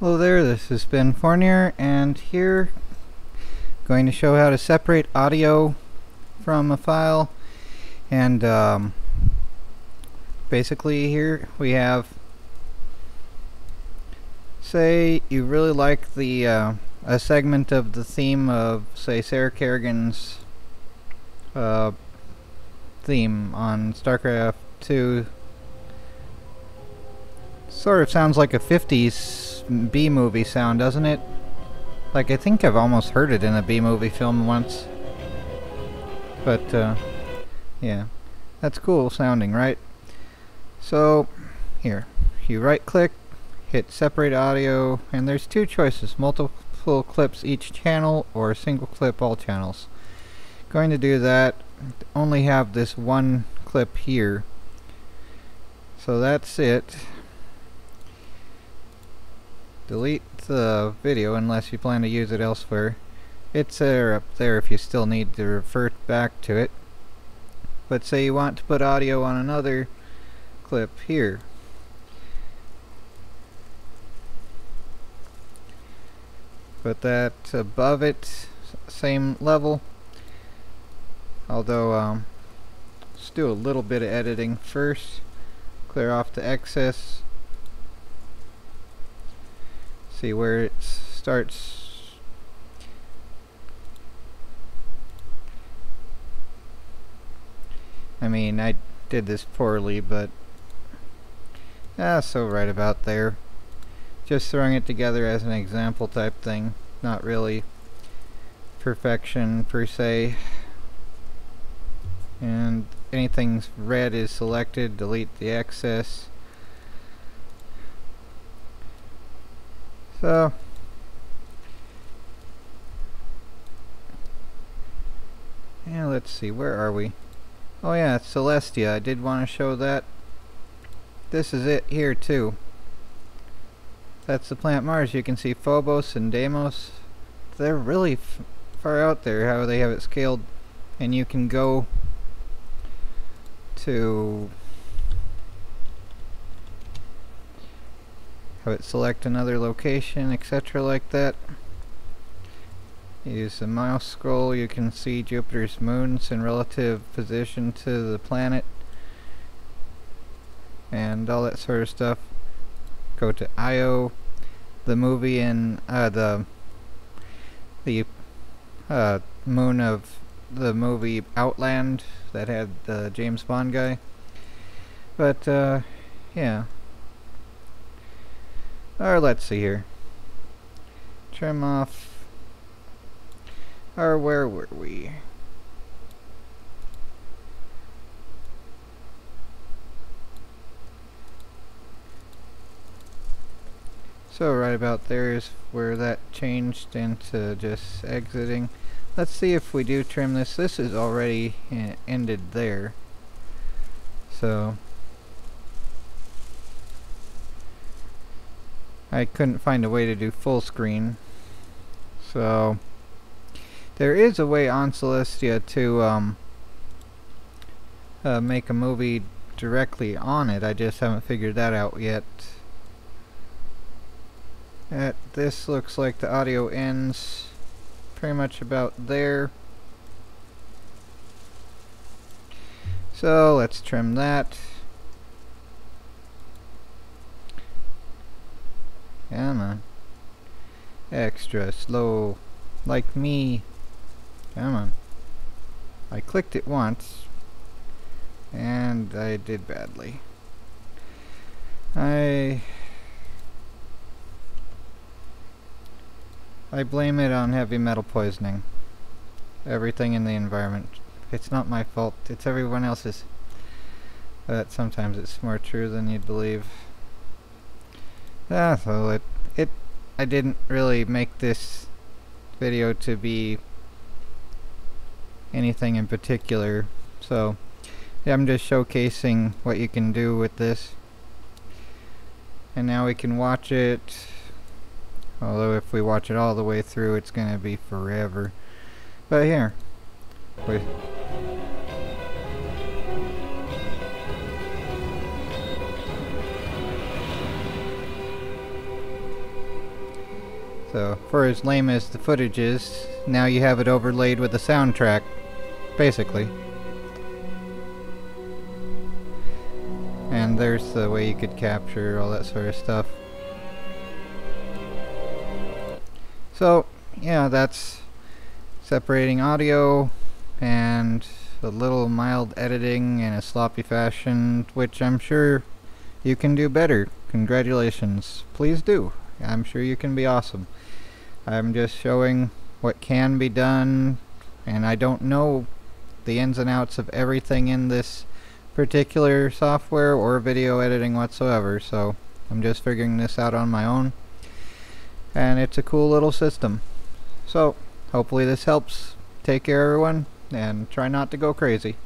Hello there, this is Ben Fournier, and here going to show how to separate audio from a file. And um, basically here we have, say you really like the uh, a segment of the theme of, say, Sarah Kerrigan's uh, theme on StarCraft 2 Sort of sounds like a 50s B movie sound, doesn't it? Like, I think I've almost heard it in a B movie film once. But, uh, yeah. That's cool sounding, right? So, here. You right click, hit separate audio, and there's two choices. Multiple clips each channel, or single clip all channels. Going to do that, only have this one clip here. So that's it delete the video unless you plan to use it elsewhere. It's there up there if you still need to refer back to it. But say you want to put audio on another clip here. Put that above it, same level. Although, um, let's do a little bit of editing first. Clear off the excess see where it starts. I mean I did this poorly but ah so right about there. Just throwing it together as an example type thing not really perfection per se. And anything's red is selected delete the excess So, yeah, let's see, where are we? Oh yeah, Celestia, I did want to show that. This is it here too. That's the planet Mars. You can see Phobos and Deimos. They're really far out there, how they have it scaled. And you can go to have it select another location, etc. like that. Use the mouse scroll, you can see Jupiter's moons in relative position to the planet and all that sort of stuff. Go to Io, the movie and uh, the the uh, moon of the movie Outland that had the James Bond guy. But uh, yeah. Or let's see here. Trim off. Or where were we? So right about there is where that changed into just exiting. Let's see if we do trim this. This is already eh, ended there. So I couldn't find a way to do full screen. So there is a way on Celestia to um, uh, make a movie directly on it. I just haven't figured that out yet. At this looks like the audio ends pretty much about there. So let's trim that. Come on. Extra slow. Like me. Come on. I clicked it once. And I did badly. I... I blame it on heavy metal poisoning. Everything in the environment. It's not my fault. It's everyone else's. But sometimes it's more true than you'd believe. Yeah, so it, it, I didn't really make this video to be anything in particular, so yeah, I'm just showcasing what you can do with this. And now we can watch it, although if we watch it all the way through, it's going to be forever. But here, wait. So, for as lame as the footage is, now you have it overlaid with the soundtrack, basically. And there's the way you could capture all that sort of stuff. So, yeah, that's separating audio and a little mild editing in a sloppy fashion, which I'm sure you can do better. Congratulations. Please do. I'm sure you can be awesome. I'm just showing what can be done, and I don't know the ins and outs of everything in this particular software or video editing whatsoever, so I'm just figuring this out on my own. And it's a cool little system. So, hopefully this helps. Take care everyone, and try not to go crazy.